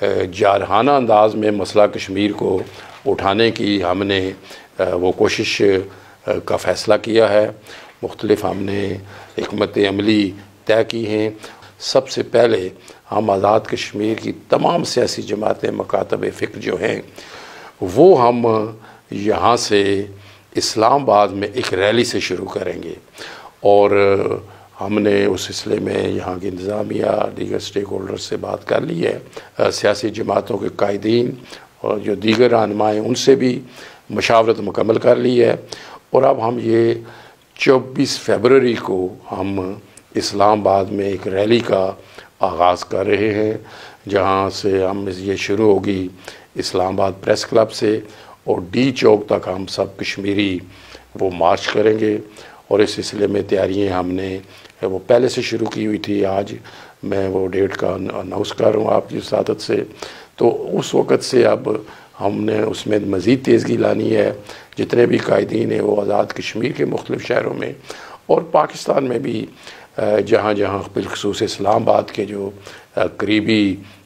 जारहाना अंदाज में मसला कश्मीर को उठाने की हमने वो कोशिश का फ़ैसला किया है। मुख्तलिफ़ हमने हमत अमली तय की हैं। सबसे पहले हम आज़ाद कश्मीर की तमाम सियासी जमातें, मकातब फ़िक्र जो हैं, वो हम यहाँ से इस्लामाबाद में एक रैली से शुरू करेंगे। और हमने उस सिलसिले में यहाँ की इंतज़ामिया, दीगर स्टेक होल्डर से बात कर ली है। सियासी जमातों के कायदीन और जो दीगर रहनमाएँ, उनसे भी मशावरत मुकम्मल कर ली है। और अब हम ये 24 फरवरी को हम इस्लामाबाद में एक रैली का आगाज़ कर रहे हैं, जहाँ से हम ये शुरू होगी इस्लामाबाद प्रेस क्लब से और डी चौक तक हम सब कश्मीरी वो मार्च करेंगे। और इस सिलसिले में तैयारियाँ हमने वो पहले से शुरू की हुई थी, आज मैं वो डेट का अनाउंस कर रहा हूँ आपकी सादत से। तो उस वक़्त से अब हमने उसमें मज़ीद तेज़गी लानी है। जितने भी कायदीन हैं वो आज़ाद कश्मीर के मुख्तलिफ़ शहरों में और पाकिस्तान में भी जहाँ जहाँ बिलखसूस इस्लामाबाद के जो करीबी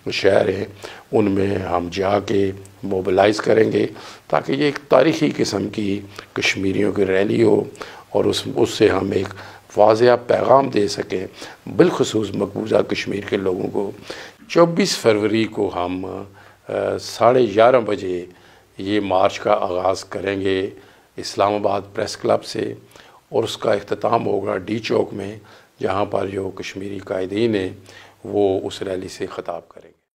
शहर हैं, उनमें हम जाके मोबलाइज़ करेंगे ताकि ये एक तारीख़ी किस्म की कश्मीरियों की रैली हो और उस, उससे हम एक वाजिया पैगाम दे सकें, बिलखसूस मकबूजा कश्मीर के लोगों को। चौबीस फरवरी को हम साढ़े ग्यारह बजे ये मार्च का आगाज़ करेंगे इस्लामाबाद प्रेस क्लब से और उसका अख्ताम होगा डी चौक में। जहाँ पर जो कश्मीरी कायदीन है वो उस रैली से ख़ताब करेंगे।